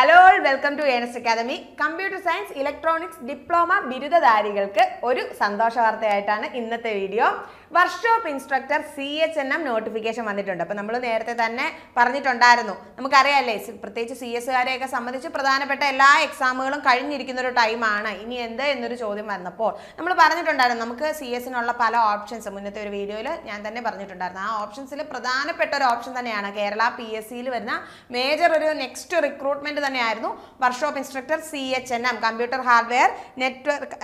Hello welcome to Ernest academy computer science electronics diploma ബിരുദധാരികൾക്ക് ഒരു സന്തോഷ വാർത്തയായിട്ടാണ് ഇന്നത്തെ video workshop instructor C H N M notification വന്നിട്ടുണ്ട്. അപ്പോൾ നമ്മൾ നേരത്തെ തന്നെ പറഞ്ഞിട്ടുണ്ടായിരുന്നു. നമുക്കറിയാമല്ലേ പ്രത്യേകിച്ച് സി എസ് കാരെയൊക്കെ സംബന്ധിച്ച് പ്രധാനപ്പെട്ട എല്ലാ എക്സാമുകളും കഴിഞ്ഞിരിക്കുന്ന ഒരു ടൈമാണ് ഇനി എന്ത് എന്നൊരു ചോദ്യം വന്നപ്പോൾ നമ്മൾ പറഞ്ഞിട്ടുണ്ടായിരുന്നു. നമുക്ക് സി എസിനുള്ള പല ഓപ്ഷൻസ് മുന്നത്തെ ഒരു വീഡിയോയിൽ ഞാൻ തന്നെ പറഞ്ഞിട്ടുണ്ടായിരുന്നു. ആ ഓപ്ഷൻസിൽ പ്രധാനപ്പെട്ട ഒരു ഓപ്ഷൻ തന്നെയാണ് കേരള പി എസ് സിയിൽ വരുന്ന മേജർ ഒരു നെക്സ്റ്റ് റിക്രൂട്ട്മെന്റ് തന്നെയായിരുന്നു workshop instructor C H N M computer hardware network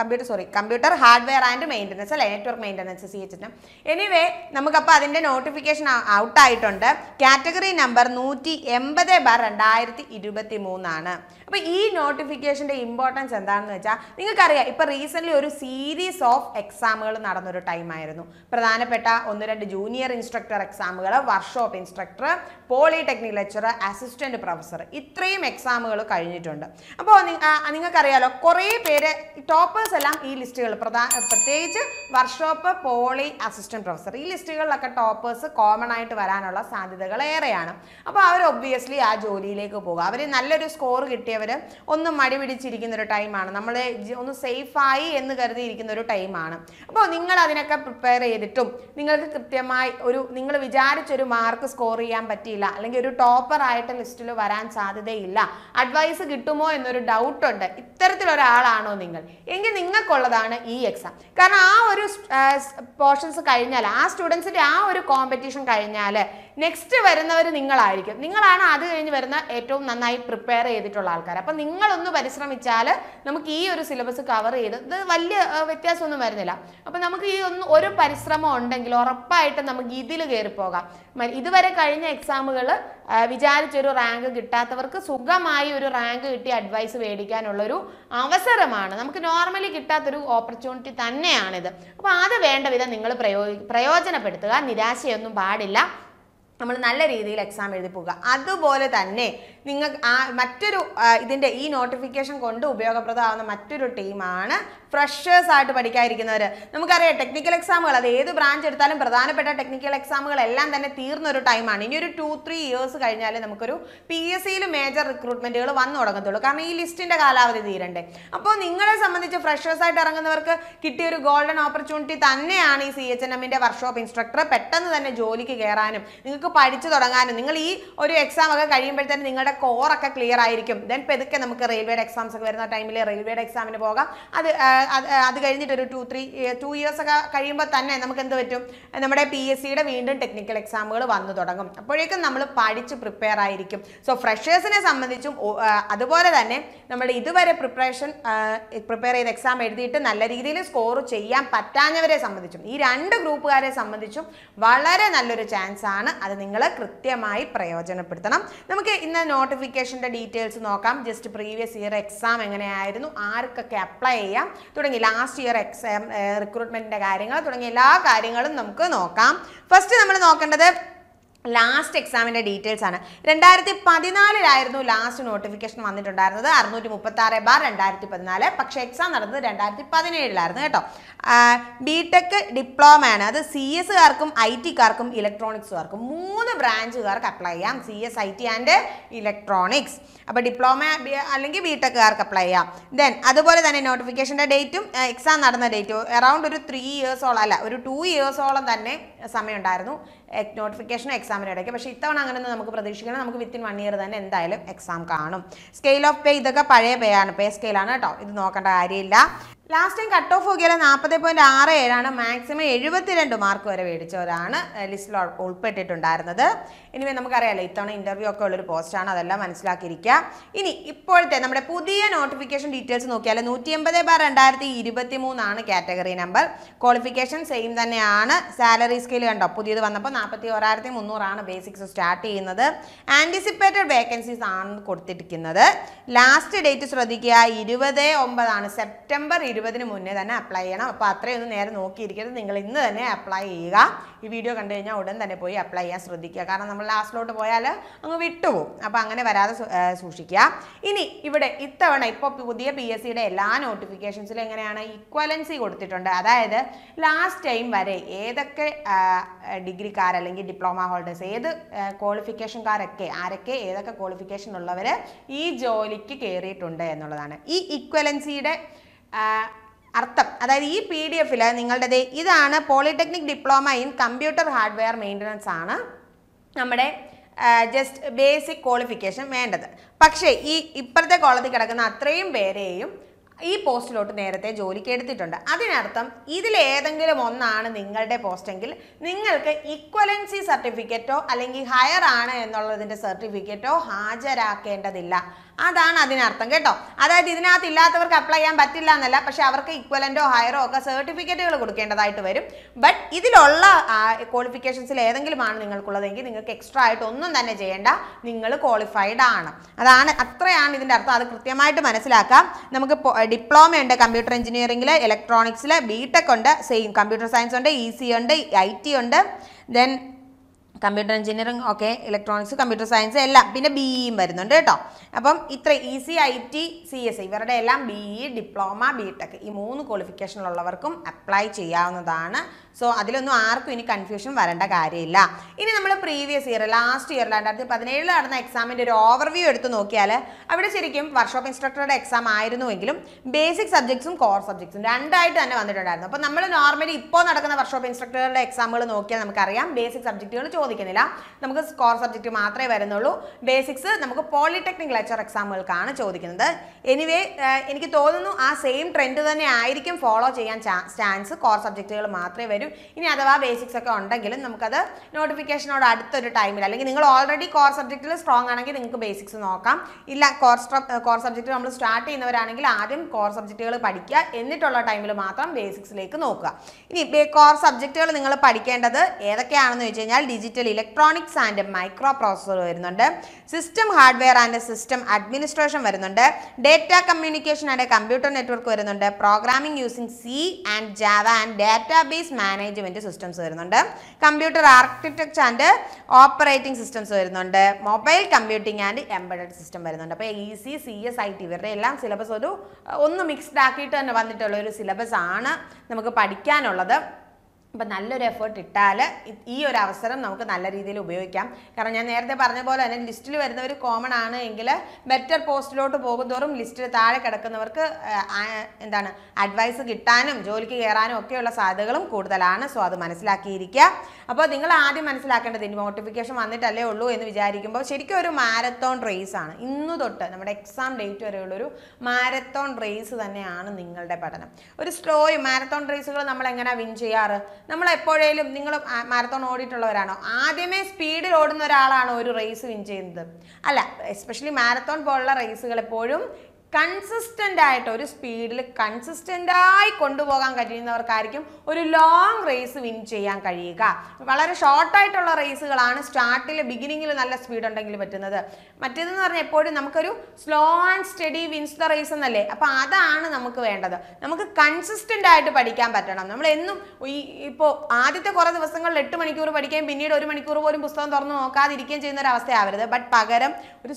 computer sorry computer hardware and maintenance അല്ലേ? Network maintenance C H N M anyway നമുക്കപ്പോൾ അതിന്റെ നോട്ടിഫിക്കേഷൻ ഔട്ടായിട്ടുണ്ട് കാറ്റഗറി നമ്പർ നൂറ്റി എൺപത് ബാർ രണ്ടായിരത്തി ഇരുപത്തി മൂന്നാണ് അപ്പോൾ ഈ നോട്ടിഫിക്കേഷന്റെ ഇമ്പോർട്ടൻസ് എന്താണെന്ന് വെച്ചാൽ നിങ്ങൾക്കറിയാം ഇപ്പോൾ റീസെന്റ്ലി ഒരു സീരീസ് ഓഫ് എക്സാമുകൾ നടന്നൊരു ടൈമായിരുന്നു പ്രധാനപ്പെട്ട ഒന്ന് രണ്ട് junior instructor എക്സാമുകൾ workshop instructor polytechnic lecturer assistant professor ഇത്രയും എക്സാമുകൾ കഴിഞ്ഞിട്ടുണ്ട്. അപ്പോൾ നിങ്ങൾക്കറിയാലോ കുറേ പേര് ടോപ്പേഴ്സ് എല്ലാം ഈ ലിസ്റ്റുകൾ പ്രധാന പ്രത്യേകിച്ച് വർക്ക്ഷോപ്പ് പോളി അസിസ്റ്റന്റ് പ്രൊഫസർ ഈ ലിസ്റ്റുകളിലൊക്കെ ടോപ്പേഴ്സ് കോമൺ ആയിട്ട് വരാനുള്ള സാധ്യതകൾ ഏറെയാണ്. അപ്പോൾ അവർ ഒബ്വിയസ്ലി ആ ജോലിയിലേക്ക് പോകുക അവർ നല്ലൊരു സ്കോർ കിട്ടിയവർ ഒന്ന് മടി പിടിച്ചിരിക്കുന്ന ഒരു ടൈമാണ് നമ്മൾ ഒന്ന് സേഫായി എന്ന് കരുതിയിരിക്കുന്ന ഒരു ടൈമാണ് അപ്പോൾ നിങ്ങൾ അതിനൊക്കെ പ്രിപ്പയർ ചെയ്തിട്ടും നിങ്ങൾക്ക് കൃത്യമായി ഒരു നിങ്ങൾ വിചാരിച്ചൊരു മാർക്ക് സ്കോർ ചെയ്യാൻ പറ്റിയില്ല അല്ലെങ്കിൽ ഒരു ടോപ്പർ ആയിട്ട് ലിസ്റ്റിൽ വരാൻ സാധ്യതയില്ല അഡ്വൈസ് കിട്ടുമോ എന്നൊരു ഡൗട്ട് ഉണ്ട് ഇത്തരത്തിലൊരാളാണോ നിങ്ങൾ? എങ്കിൽ നിങ്ങൾക്കുള്ളതാണ് ഈ എക്സാം കാരണം ആ ഒരു പോർഷൻസ് കഴിഞ്ഞാൽ ആ സ്റ്റുഡൻസിന്റെ ആ ഒരു കോമ്പറ്റീഷൻ കഴിഞ്ഞാൽ നെക്സ്റ്റ് വരുന്നവർ നിങ്ങളായിരിക്കും. നിങ്ങളാണ് അത് കഴിഞ്ഞ് വരുന്ന ഏറ്റവും നന്നായി പ്രിപ്പയർ ചെയ്തിട്ടുള്ള ആൾക്കാർ അപ്പം നിങ്ങളൊന്ന് പരിശ്രമിച്ചാൽ നമുക്ക് ഈ ഒരു സിലബസ് കവർ ചെയ്ത് ഇത് വലിയ വ്യത്യാസമൊന്നും വരുന്നില്ല. അപ്പം നമുക്ക് ഈ ഒന്ന് ഒരു പരിശ്രമം ഉണ്ടെങ്കിൽ ഉറപ്പായിട്ടും നമുക്ക് ഇതിൽ കയറി പോകാം. ഇതുവരെ കഴിഞ്ഞ എക്സാമുകൾ വിചാരിച്ചൊരു റാങ്ക് കിട്ടാത്തവർക്ക് സുഖമായി ഒരു റാങ്ക് കിട്ടി അഡ്വൈസ് മേടിക്കാനുള്ളൊരു അവസരമാണ്. നമുക്ക് നോർമലി കിട്ടാത്തൊരു ഓപ്പർച്യൂണിറ്റി തന്നെയാണിത്. അപ്പോൾ അത് വേണ്ട വിധം നിങ്ങൾ പ്രയോ പ്രയോജനപ്പെടുത്തുക. നിരാശയൊന്നും പാടില്ല. നമ്മൾ നല്ല രീതിയിൽ എക്സാം എഴുതി പോകുക അതുപോലെ തന്നെ നിങ്ങൾക്ക് ആ മറ്റൊരു ഇതിന്റെ ഈ നോട്ടിഫിക്കേഷൻ കൊണ്ട് ഉപയോഗപ്രദമാകുന്ന മറ്റൊരു ടീമാണ് ഫ്രഷേഴ്സ് ആയിട്ട് പഠിക്കാതിരിക്കുന്നവർ നമുക്കറിയാം ടെക്നിക്കൽ എക്സാമുകൾ അത് ഏത് ബ്രാഞ്ച് എടുത്താലും പ്രധാനപ്പെട്ട ടെക്നിക്കൽ എക്സാമുകൾ എല്ലാം തന്നെ തീർന്ന ഒരു ടൈമാണ് ഇനി ഒരു ടു ത്രീ ഇയേഴ്സ് കഴിഞ്ഞാൽ നമുക്കൊരു പി എസ് സിയിൽ മേജർ റിക്രൂട്ട്മെന്റുകൾ വന്നു തുടങ്ങത്തുള്ളൂ. കാരണം ഈ ലിസ്റ്റിന്റെ കാലാവധി തീരണ്ടേ. അപ്പോൾ നിങ്ങളെ സംബന്ധിച്ച് ഫ്രഷേഴ്സ് ആയിട്ട് ഇറങ്ങുന്നവർക്ക് കിട്ടിയ ഒരു ഗോൾഡൻ ഓപ്പർച്യൂണിറ്റി തന്നെയാണ് ഈ സി എച്ച് എൻ എമ്മിന്റെ വർക്ക്ഷോപ്പ് ഇൻസ്ട്രക്ടർ പെട്ടെന്ന് തന്നെ ജോലിക്ക് കയറാനും നിങ്ങൾക്ക് പഠിച്ചു തുടങ്ങാനും നിങ്ങൾ ഈ ഒരു എക്സാം ഒക്കെ കഴിയുമ്പോഴത്തേനും നിങ്ങളുടെ കോറൊക്കെ ക്ലിയർ ആയിരിക്കും. ദെൻ പെതുക്കെ നമുക്ക് റെയിൽവേയുടെ എക്സാംസ് ഒക്കെ വരുന്ന ടൈമിൽ റെയിൽവേയുടെ എക്സാമിന് പോകാം. അത് അത് കഴിഞ്ഞിട്ട് ഒരു ടു ത്രീ ടു ഇയേഴ്സ് ഒക്കെ കഴിയുമ്പോൾ തന്നെ നമുക്ക് എന്ത് പറ്റും? നമ്മുടെ പി എസ് സിയുടെ വീണ്ടും ടെക്നിക്കൽ എക്സാമുകൾ വന്നു തുടങ്ങും. അപ്പോഴേക്കും നമ്മൾ പഠിച്ച് പ്രിപ്പയർ ആയിരിക്കും. സോ ഫ്രഷേഴ്സിനെ സംബന്ധിച്ചും അതുപോലെ തന്നെ നമ്മൾ ഇതുവരെ പ്രിപ്പറേഷൻ പ്രിപ്പയർ ചെയ്ത് എക്സാം എഴുതിയിട്ട് നല്ല രീതിയിൽ സ്കോർ ചെയ്യാൻ പറ്റാഞ്ഞവരെ സംബന്ധിച്ചും ഈ രണ്ട് ഗ്രൂപ്പുകാരെ സംബന്ധിച്ചും വളരെ നല്ലൊരു ചാൻസ് ആണ്. അത് നിങ്ങൾ കൃത്യമായി പ്രയോജനപ്പെടുത്തണം. നമുക്ക് ഇന്ന് നോട്ടിഫിക്കേഷന്റെ ഡീറ്റെയിൽസ് നോക്കാം. ജസ്റ്റ് പ്രീവിയസ് ഇയർ എക്സാം എങ്ങനെയായിരുന്നു? ആർക്കൊക്കെ അപ്ലൈ ചെയ്യാം? തുടങ്ങി ലാസ്റ്റ് ഇയർ എക്സാം റിക്രൂട്ട്മെന്റിന്റെ കാര്യങ്ങൾ തുടങ്ങിയ എല്ലാ കാര്യങ്ങളും നമുക്ക് നോക്കാം. ഫസ്റ്റ് നമ്മൾ നോക്കേണ്ടത് ലാസ്റ്റ് എക്സാമിന്റെ ഡീറ്റെയിൽസ് ആണ്. രണ്ടായിരത്തി പതിനാലിലായിരുന്നു ലാസ്റ്റ് നോട്ടിഫിക്കേഷൻ വന്നിട്ടുണ്ടായിരുന്നത്. അറുന്നൂറ്റി മുപ്പത്തി ആറ് ബാർ രണ്ടായിരത്തി പതിനാല് പക്ഷേ എക്സാം നടന്നത് രണ്ടായിരത്തി പതിനേഴിലായിരുന്നു കേട്ടോ. ബി ടെക് ഡിപ്ലോമ ആണ്. അത് സി എസ്സുകാർക്കും ഐ ടിക്കാർക്കും ഇലക്ട്രോണിക്സുകാർക്കും മൂന്ന് ബ്രാഞ്ചുകാർക്ക് അപ്ലൈ ചെയ്യാം. C S I T and electronics അപ്പോൾ ഡിപ്ലോമ അല്ലെങ്കിൽ ബി ടെക്കുകാർക്ക് അപ്ലൈ ചെയ്യാം. ദെൻ അതുപോലെ തന്നെ നോട്ടിഫിക്കേഷന്റെ ഡേറ്റും എക്സാം നടന്ന ഡേറ്റും അറൗണ്ട് ഒരു ത്രീ ഇയേഴ്സോളം അല്ല ഒരു ടു ഇയേഴ്സോളം തന്നെ സമയമുണ്ടായിരുന്നു. നോട്ടിഫിക്കേഷനും എക്സാമിനും ഇടയ്ക്ക്. പക്ഷേ ഇത്തവണ അങ്ങനെയൊന്നും നമുക്ക് പ്രതീക്ഷിക്കണം. നമുക്ക് വിത്തിൻ വൺ ഇയർ തന്നെ എന്തായാലും എക്സാം കാണും. സ്കെയിൽ ഓഫ് പേ ഇതൊക്കെ പഴയ പേ ആണ്. പേ സ്കെയിലാണ് കേട്ടോ. ഇത് നോക്കേണ്ട കാര്യമില്ല. ലാസ്റ്റ് ടൈം കട്ട് ഓഫ് നോക്കിയാൽ നാൽപ്പത് പോയിന്റ് ആറ് ഏഴാണ്. മാക്സിമം എഴുപത്തിരണ്ട് മാർക്ക് വരെ മേടിച്ചവരാണ് ലിസ്റ്റിൽ ഉൾപ്പെട്ടിട്ടുണ്ടായിരുന്നത്. ഇനി നമുക്കറിയാലോ ഇത്തവണ ഇന്റർവ്യൂ ഒക്കെ ഉള്ളൊരു പോസ്റ്റാണ് അതെല്ലാം മനസ്സിലാക്കിയിരിക്കുക. ഇനി ഇപ്പോഴത്തെ നമ്മുടെ പുതിയ നോട്ടിഫിക്കേഷൻ ഡീറ്റെയിൽസ് നോക്കിയാൽ നൂറ്റി എൺപത് ബാർ രണ്ടായിരത്തി ഇരുപത്തി മൂന്നാണ് കാറ്റഗറി നമ്പർ ക്വാളിഫിക്കേഷൻ സെയിം തന്നെയാണ്. സാലറി സ്കെയിൽ കണ്ടോ പുതിയത് വന്നപ്പോൾ നാൽപ്പത്തി ഓരായിരത്തി മുന്നൂറാണ് ബേസിക്സ് സ്റ്റാർട്ട് ചെയ്യുന്നത്. ആന്റിസിപ്പേറ്റഡ് വേക്കൻസീസ് ആണ് കൊടുത്തിരിക്കുന്നത്. ലാസ്റ്റ് ഡേറ്റ് ശ്രദ്ധിക്കുക ഇരുപത് ഒമ്പതാണ്. സെപ്റ്റംബർ ഇരുപത് ഇരുപതിന് മുന്നേ തന്നെ അപ്ലൈ ചെയ്യണം. അപ്പോൾ അത്രയൊന്നും നേരെ നോക്കിയിരിക്കരുത്. നിങ്ങൾ ഇന്ന് തന്നെ അപ്ലൈ ചെയ്യുക. ഈ വീഡിയോ കണ്ടു കഴിഞ്ഞാൽ ഉടൻ തന്നെ പോയി അപ്ലൈ ചെയ്യാൻ ശ്രദ്ധിക്കുക. കാരണം നമ്മൾ ലാസ്റ്റിലോട്ട് പോയാൽ അങ്ങ് വിട്ടുപോകും. അപ്പോൾ അങ്ങനെ വരാതെ സൂക്ഷിക്കുക. ഇനി ഇവിടെ ഇത്തവണ ഇപ്പോൾ പുതിയ പി എസ് സിയുടെ എല്ലാ നോട്ടിഫിക്കേഷൻസിലും എങ്ങനെയാണ്? ഇക്വലൻസി കൊടുത്തിട്ടുണ്ട്. അതായത് ലാസ്റ്റ് ടൈം വരെ ഏതൊക്കെ ഡിഗ്രിക്കാർ അല്ലെങ്കിൽ ഡിപ്ലോമ ഹോൾഡേഴ്സ് ഏത് ക്വാളിഫിക്കേഷൻകാരൊക്കെ ആരൊക്കെ ഏതൊക്കെ ക്വാളിഫിക്കേഷൻ ഉള്ളവർ ഈ ജോലിക്ക് കയറിയിട്ടുണ്ട് എന്നുള്ളതാണ്. ഈ ഇക്വലൻസിയുടെ അർത്ഥം. അതായത് ഈ പി ഡി എഫിൽ നിങ്ങളുടെ ഇതാണ് polytechnic diploma in computer hardware maintenance ആണ് നമ്മുടെ ജസ്റ്റ് ബേസിക് ക്വാളിഫിക്കേഷൻ വേണ്ടത്. പക്ഷേ ഈ ഇപ്പോഴത്തെ കോളത്തിൽ കിടക്കുന്ന അത്രയും പേരെയും ഈ പോസ്റ്റിലോട്ട് നേരത്തെ ജോലിക്ക് എടുത്തിട്ടുണ്ട്. അതിനർത്ഥം ഇതിലേതെങ്കിലും ഒന്നാണ് നിങ്ങളുടെ പോസ്റ്റെങ്കിൽ നിങ്ങൾക്ക് ഇക്വലൻസി സർട്ടിഫിക്കറ്റോ അല്ലെങ്കിൽ ഹയർ ആണ് എന്നുള്ളതിന്റെ സർട്ടിഫിക്കറ്റോ ഹാജരാക്കേണ്ടതില്ല. അതാണ് അതിനർത്ഥം കേട്ടോ. അതായത് ഇതിനകത്ത് ഇല്ലാത്തവർക്ക് അപ്ലൈ ചെയ്യാൻ പറ്റില്ല എന്നല്ല പക്ഷെ അവർക്ക് ഇക്വലന്റോ ഹയറോ ഒക്കെ സർട്ടിഫിക്കറ്റുകൾ കൊടുക്കേണ്ടതായിട്ട് വരും. ബട്ട് ഇതിലുള്ള ക്വാളിഫിക്കേഷൻസിൽ ഏതെങ്കിലും ആണ് നിങ്ങൾക്കുള്ളതെങ്കിൽ നിങ്ങൾക്ക് എക്സ്ട്രാ ആയിട്ട് ഒന്നും തന്നെ ചെയ്യേണ്ട നിങ്ങൾ ക്വാളിഫൈഡ് ആണ്. അതാണ് അത്രയാണ് ഇതിന്റെ അർത്ഥം. അത് കൃത്യമായിട്ട് മനസ്സിലാക്കാം. നമുക്ക് ഡിപ്ലോമ ഉണ്ട് കമ്പ്യൂട്ടർ എഞ്ചിനീയറിംഗിൽ ഇലക്ട്രോണിക്സിൽ ബി ടെക് ഉണ്ട് സെയിം കമ്പ്യൂട്ടർ സയൻസ് ഉണ്ട് ഇ സി ഉണ്ട് ഐ ടി ഉണ്ട്. Then computer engineering okay electronics computer science എല്ലാം. പിന്നെ ബി ഇയും വരുന്നുണ്ട് കേട്ടോ. അപ്പം ഇത്ര E C I T C S ഇവരുടെ എല്ലാം B E diploma B tech ഈ മൂന്ന് ക്വാളിഫിക്കേഷനുള്ളവർക്കും അപ്ലൈ ചെയ്യാവുന്നതാണ്. സോ അതിലൊന്നും ആർക്കും ഇനി കൺഫ്യൂഷൻ വരേണ്ട കാര്യമില്ല. ഇനി നമ്മൾ പ്രീവിയസ് ഇയർ ലാസ്റ്റ് ഇയർ രണ്ടായിരത്തി പതിനേഴിൽ നടന്ന എക്സാമിന്റെ ഒരു ഓവർവ്യൂ എടുത്ത് നോക്കിയാൽ അവിടെ ശരിക്കും വർക്ക്ഷോപ്പ് ഇൻസ്ട്രക്ടറുടെ എക്സാം ആയിരുന്നുവെങ്കിലും ബേസിക് സബ്ജക്ട്സും കോർ സബ്ജക്ട്സും രണ്ടായിട്ട് തന്നെ വന്നിട്ടുണ്ടായിരുന്നു. അപ്പോൾ നമ്മൾ നോർമലി ഇപ്പോൾ നടക്കുന്ന വർക്ക്ഷോപ്പ് ഇൻസ്ട്രക്ടറുടെ എക്സാമുകൾ നോക്കിയാൽ നമുക്കറിയാം ബേസിക് സബ്ജക്റ്റുകൾ ചോദിക്കുന്നില്ല. നമുക്ക് സ്കോർ സബ്ജക്റ്റ് മാത്രമേ വരുന്നുള്ളൂ. ബേസിക്സ് നമുക്ക് പോളിടെക്നിക് ലെക്ചർ എക്സാമുകൾക്കാണ് ചോദിക്കുന്നത്. എനിവേ എനിക്ക് തോന്നുന്നു ആ സെയിം ട്രെൻഡ് തന്നെ ആയിരിക്കും ഫോളോ ചെയ്യാൻ ചാൻസ് കോർ സബ്ജക്റ്റുകൾ മാത്രമേ വരൂ. ഇനി അഥവാ ബേസിക്സ് ഒക്കെ ഉണ്ടെങ്കിലും നമുക്കത് നോട്ടിഫിക്കേഷനോട് അടുത്തൊരു ടൈമിൽ അല്ലെങ്കിൽ നിങ്ങൾ ഓൾറെഡി കോർ സബ്ജക്റ്റിൽ സ്ട്രോങ് ആണെങ്കിൽ നിങ്ങൾക്ക് ബേസിക്സ് നോക്കാം. ഇല്ല കോർ കോർ സബ്ജക്റ്റ് നമ്മൾ സ്റ്റാർട്ട് ചെയ്യുന്നവരാണെങ്കിൽ ആദ്യം കോർ സബ്ജക്റ്റുകൾ പഠിക്കുക. എന്നിട്ടുള്ള ടൈമിൽ മാത്രം ബേസിക്സിലേക്ക് നോക്കുക. ഇനി കോർ സബ്ജക്റ്റുകൾ നിങ്ങൾ പഠിക്കേണ്ടത് ഏതൊക്കെയാണെന്ന് വെച്ച് കഴിഞ്ഞാൽ digital electronics and micro processor വരുന്നുണ്ട്. System hardware and system administration വരുന്നുണ്ട്. Data communication and computer network വരുന്നുണ്ട്. Programming using C and Java and database management systems വരുന്നുണ്ട്. Computer architecture and operating systems വരുന്നുണ്ട്. Mobile computing and embedded system വരുന്നുണ്ട്. അപ്പോൾ E C C S I T ഇവരുടെ എല്ലാം syllabus ഒരു ഒന്ന് mixed ആക്കിയിട്ട് തന്നെ വന്നിട്ടുള്ള ഒരു സിലബസ് ആണ് നമുക്ക് പഠിക്കാനുള്ളത്. അപ്പം നല്ലൊരു എഫേർട്ട് ഇട്ടാൽ ഈ ഒരു അവസരം നമുക്ക് നല്ല രീതിയിൽ ഉപയോഗിക്കാം. കാരണം ഞാൻ നേരത്തെ പറഞ്ഞ പോലെ തന്നെ ലിസ്റ്റിൽ വരുന്നവർ കോമൺ ആണ് എങ്കിൽ ബെറ്റർ പോസ്റ്റിലോട്ട് പോകുന്തോറും ലിസ്റ്റിൽ താഴെ കിടക്കുന്നവർക്ക് എന്താണ് അഡ്വൈസ് കിട്ടാനും ജോലിക്ക് കയറാനും ഒക്കെയുള്ള സാധ്യതകളും കൂടുതലാണ്. സോ അത് മനസ്സിലാക്കിയിരിക്കുക. അപ്പോൾ നിങ്ങൾ ആദ്യം മനസ്സിലാക്കേണ്ടത് ഇനി നോട്ടിഫിക്കേഷൻ വന്നിട്ടല്ലേ ഉള്ളൂ എന്ന് വിചാരിക്കുമ്പോൾ ശരിക്കും ഒരു മാരത്തോൺ റേസ് ആണ്. ഇന്ന് തൊട്ട് നമ്മുടെ എക്സാം ഡേറ്റ് വരെയുള്ളൊരു മാരത്തോൺ റേസ് തന്നെയാണ് നിങ്ങളുടെ പഠനം. ഒരു സ്ലോ മാരത്തോൺ റേസുകൾ നമ്മൾ എങ്ങനെയാണ് വിൻ ചെയ്യാറ്? നമ്മൾ എപ്പോഴേലും നിങ്ങൾ മാരത്തോൺ ഓടിയിട്ടുള്ളവരാണോ? ആദ്യമേ സ്പീഡിൽ ഓടുന്ന ഒരാളാണോ ഒരു റേസ് വിൻ ചെയ്യുന്നത്. അല്ല എസ്പെഷ്യലി മാരത്തോൺ പോലുള്ള റേസുകൾ എപ്പോഴും കൺസിസ്റ്റന്റ് ആയിട്ട് ഒരു സ്പീഡിൽ കൺസിസ്റ്റന്റ് ആയി കൊണ്ടുപോകാൻ കഴിയുന്നവർക്കായിരിക്കും ഒരു ലോങ് റേസ് വിൻ ചെയ്യാൻ കഴിയുക. വളരെ ഷോർട്ടായിട്ടുള്ള റേസുകളാണ് സ്റ്റാർട്ടിൽ ബിഗിനിങ്ങിൽ നല്ല സ്പീഡ് ഉണ്ടെങ്കിൽ പറ്റുന്നത്. മറ്റേതെന്ന് പറഞ്ഞാൽ എപ്പോഴും നമുക്കൊരു slow and steady wins the race എന്നല്ലേ? അപ്പോൾ അതാണ് നമുക്ക് വേണ്ടത്. നമുക്ക് കൺസിസ്റ്റന്റ് ആയിട്ട് പഠിക്കാൻ പറ്റണം. നമ്മൾ എന്നും ഈ ഇപ്പോൾ ആദ്യത്തെ കുറേ ദിവസങ്ങളിൽ എട്ട് മണിക്കൂർ പഠിക്കുകയും പിന്നീട് ഒരു മണിക്കൂർ പോലും പുസ്തകം തുറന്നു നോക്കാതിരിക്കുകയും ചെയ്യുന്ന ഒരു അവസ്ഥയാവരുത് ബട്ട് പകരം ഒരു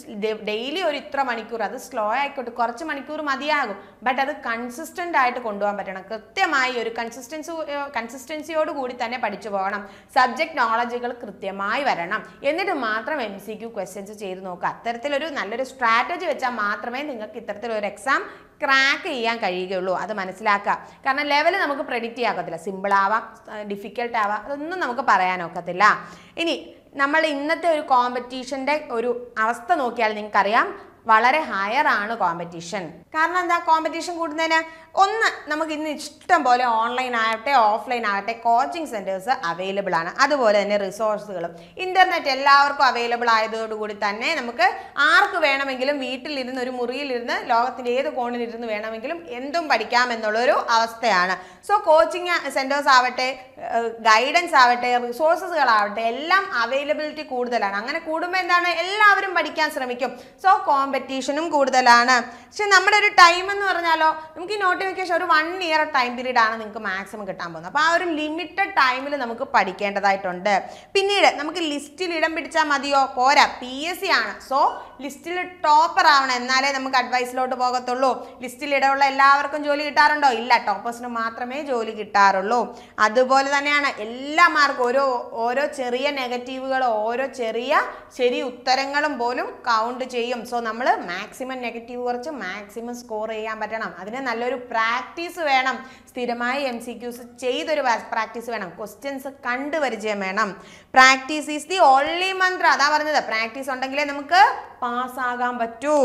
ഡെയിലി ഒരു ഇത്ര മണിക്കൂർ അത് സ്ലോ ആയിക്കോട്ടെ കുറച്ച് മണിക്കൂർ മതിയാകും. ബട്ട് അത് കൺസിസ്റ്റന്റ് ആയിട്ട് കൊണ്ടുപോകാൻ പറ്റണം. കൃത്യമായി ഒരു കൺസിസ്റ്റൻസി കൺസിസ്റ്റൻസിയോട് കൂടി തന്നെ പഠിച്ചു പോകണം. സബ്ജക്ട് നോളജുകൾ കൃത്യമായി വരണം. എന്നിട്ട് മാത്രം എം സി ക്യു ക്വസ്റ്റ്യൻസ് ചെയ്ത് നോക്കുക. അത്തരത്തിലൊരു നല്ലൊരു സ്ട്രാറ്റജി വെച്ചാൽ മാത്രമേ നിങ്ങൾക്ക് ഇത്തരത്തിലൊരു എക്സാം ക്രാക്ക് ചെയ്യാൻ കഴിയുകയുള്ളൂ. അത് മനസ്സിലാക്കുക. കാരണം ലെവൽ നമുക്ക് പ്രെഡിക്റ്റ് ചെയ്യാക്കത്തില്ല സിമ്പിൾ ആവാം ഡിഫിക്കൽട്ട് ആവാം. അതൊന്നും നമുക്ക് പറയാനൊക്കത്തില്ല ഇനി നമ്മൾ ഇന്നത്തെ ഒരു കോമ്പറ്റീഷന്റെ ഒരു അവസ്ഥ നോക്കിയാൽ നിങ്ങൾക്കറിയാം. വളരെ ഹയർ ആണ് കോമ്പറ്റീഷൻ കാരണം എന്താ? കോമ്പറ്റീഷൻ കൂടുന്നതിന് ഒന്ന് നമുക്ക് ഇന്ന് ഇഷ്ടം പോലെ ഓൺലൈൻ ആകട്ടെ ഓഫ്ലൈൻ ആകട്ടെ കോച്ചിങ് സെന്റേഴ്സ് അവൈലബിൾ ആണ്. അതുപോലെ തന്നെ റിസോഴ്സുകളും ഇന്റർനെറ്റ് എല്ലാവർക്കും അവൈലബിൾ ആയതോടുകൂടി തന്നെ നമുക്ക് ആർക്ക് വേണമെങ്കിലും വീട്ടിലിരുന്ന് ഒരു മുറിയിലിരുന്ന് ലോകത്തിന്റെ ഏത് കോണിലിരുന്ന് വേണമെങ്കിലും എന്തും പഠിക്കാമെന്നുള്ളൊരു അവസ്ഥയാണ്. സോ കോച്ചിങ് സെന്റേഴ്സ് ആവട്ടെ ഗൈഡൻസ് ആവട്ടെ റിസോഴ്സസുകളാവട്ടെ എല്ലാം അവൈലബിലിറ്റി കൂടുതലാണ്. അങ്ങനെ കൂടുമ്പോൾ എന്താണ്? എല്ലാവരും പഠിക്കാൻ ശ്രമിക്കും. സോ കോമ്പ കോമ്പറ്റീഷനും കൂടുതലാണ്. പക്ഷെ നമ്മുടെ ഒരു ടൈം എന്ന് പറഞ്ഞാലോ നമുക്ക് ഈ നോട്ടിഫിക്കേഷൻ ഒരു വൺ ഇയർ ടൈം പീരീഡ് ആണ് നിങ്ങൾക്ക് മാക്സിമം കിട്ടാൻ പോകുന്നത്. അപ്പോൾ ആ ഒരു ലിമിറ്റഡ് ടൈമിൽ നമുക്ക് പഠിക്കേണ്ടതായിട്ടുണ്ട്. പിന്നീട് നമുക്ക് ലിസ്റ്റിൽ ഇടം പിടിച്ചാൽ മതിയോ? പോരാ. പി എസ് സി ആണ്. സോ ലിസ്റ്റിൽ ടോപ്പർ ആവണം. എന്നാലേ നമുക്ക് അഡ്വൈസിലോട്ട് പോകത്തുള്ളൂ. ലിസ്റ്റിൽ ഇടമുള്ള എല്ലാവർക്കും ജോലി കിട്ടാറുണ്ടോ? ഇല്ല. ടോപ്പേഴ്സിന് മാത്രമേ ജോലി കിട്ടാറുള്ളൂ. അതുപോലെ തന്നെയാണ് എല്ലാ മാർക്കും ഓരോ ഓരോ ചെറിയ നെഗറ്റീവുകളും ഓരോ ചെറിയ ശരി ഉത്തരങ്ങളും പോലും കൗണ്ട് ചെയ്യും. സോ നമ്മൾ മാക്സിമം നെഗറ്റീവ് കുറച്ച് മാക്സിമം സ്കോർ ചെയ്യാൻ പറ്റണം. അതിന് നല്ലൊരു പ്രാക്ടീസ് വേണം. സ്ഥിരമായി എം സി ക്യൂസ് ചെയ്തൊരു പ്രാക്ടീസ് വേണം. ക്വസ്റ്റ്യൻസ് കണ്ടുപരിചയം വേണം. Practice is the only mantra അതാ പറഞ്ഞത്. പ്രാക്ടീസ് ഉണ്ടെങ്കിലേ നമുക്ക് പാസ്സാകാൻ പറ്റൂ.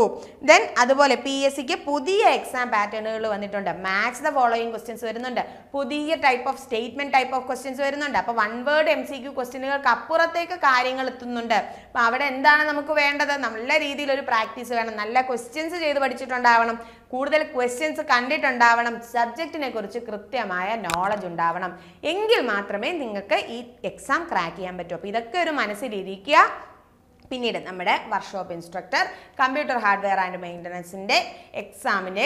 ദെൻ അതുപോലെ പി എസ് സിക്ക് പുതിയ എക്സാം പാറ്റേണുകൾ വന്നിട്ടുണ്ട്. മാച്ച് ദ ഫോളോയിങ് ക്വസ്റ്റ്യൻസ് വരുന്നുണ്ട്. പുതിയ type of statement type of questions വരുന്നുണ്ട്. അപ്പോൾ one word M C Q ക്വസ്റ്റ്യനുകൾക്ക് അപ്പുറത്തേക്ക് കാര്യങ്ങൾ എത്തുന്നുണ്ട്. അപ്പോൾ അവിടെ എന്താണ് നമുക്ക് വേണ്ടത്? നല്ല രീതിയിൽ ഒരു പ്രാക്ടീസ് വേണം. നല്ല ക്വസ്റ്റ്യൻസ് ചെയ്ത് പഠിച്ചിട്ടുണ്ടാവണം. കൂടുതൽ ക്വസ്റ്റ്യൻസ് കണ്ടിട്ടുണ്ടാവണം. സബ്ജക്റ്റിനെ കുറിച്ച് കൃത്യമായ നോളജ് ഉണ്ടാവണം. എങ്കിൽ മാത്രമേ നിങ്ങൾക്ക് ഈ എക്സാം ക്രാക്ക് ചെയ്യാൻ പറ്റൂ. അപ്പോൾ ഇതൊക്കെ ഒരു മനസ്സിലിരിക്കുക. പിന്നീട് നമ്മുടെ workshop instructor computer hardware and മെയിന്റനൻസിന്റെ എക്സാമിന്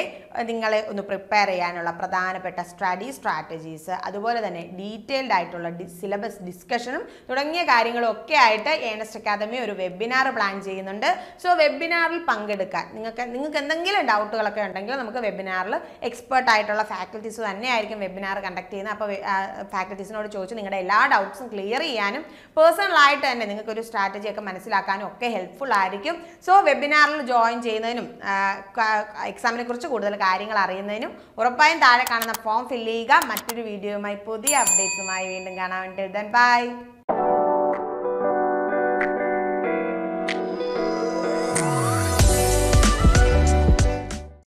നിങ്ങളെ ഒന്ന് പ്രിപ്പയർ ചെയ്യാനുള്ള പ്രധാനപ്പെട്ട സ്റ്റഡി സ്ട്രാറ്റജീസ് അതുപോലെ തന്നെ ഡീറ്റെയിൽഡ് ആയിട്ടുള്ള സിലബസ് ഡിസ്കഷനും തുടങ്ങിയ കാര്യങ്ങളൊക്കെ ആയിട്ട് ഏണസ്റ്റ് അക്കാദമി ഒരു വെബിനാർ പ്ലാൻ ചെയ്യുന്നുണ്ട്. സോ വെബിനാറിൽ പങ്കെടുക്കാൻ നിങ്ങൾക്ക് നിങ്ങൾക്ക് എന്തെങ്കിലും ഡൗട്ടുകളൊക്കെ ഉണ്ടെങ്കിൽ നമുക്ക് വെബിനാറിൽ എക്സ്പേർട്ട് ആയിട്ടുള്ള ഫാക്കൽറ്റീസ് തന്നെയായിരിക്കും വെബിനാർ കണ്ടക്ട് ചെയ്യുന്നത്. അപ്പോൾ ഫാക്കൽറ്റീസിനോട് ചോദിച്ച് നിങ്ങളുടെ എല്ലാ ഡൗട്ട്സും ക്ലിയർ ചെയ്യാനും പേഴ്സണലായിട്ട് തന്നെ നിങ്ങൾക്കൊരു സ്ട്രാറ്റജിയൊക്കെ മനസ്സിലാക്കാൻ മനസ്സിലാക്കാനും ഒക്കെ ഹെൽപ്ഫുൾ ആയിരിക്കും. സോ വെബിനാറിൽ ജോയിൻ ചെയ്യുന്നതിനും എക്സാമിനെ കുറിച്ച് കൂടുതൽ കാര്യങ്ങൾ അറിയുന്നതിനും ഉറപ്പായും താഴെ കാണുന്ന ഫോം ഫില്ല് ചെയ്യുക. മറ്റൊരു വീഡിയോയുമായി പുതിയ അപ്ഡേറ്റ്സുമായി വീണ്ടും കാണാൻ വേണ്ടി ബൈ